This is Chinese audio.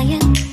誓言。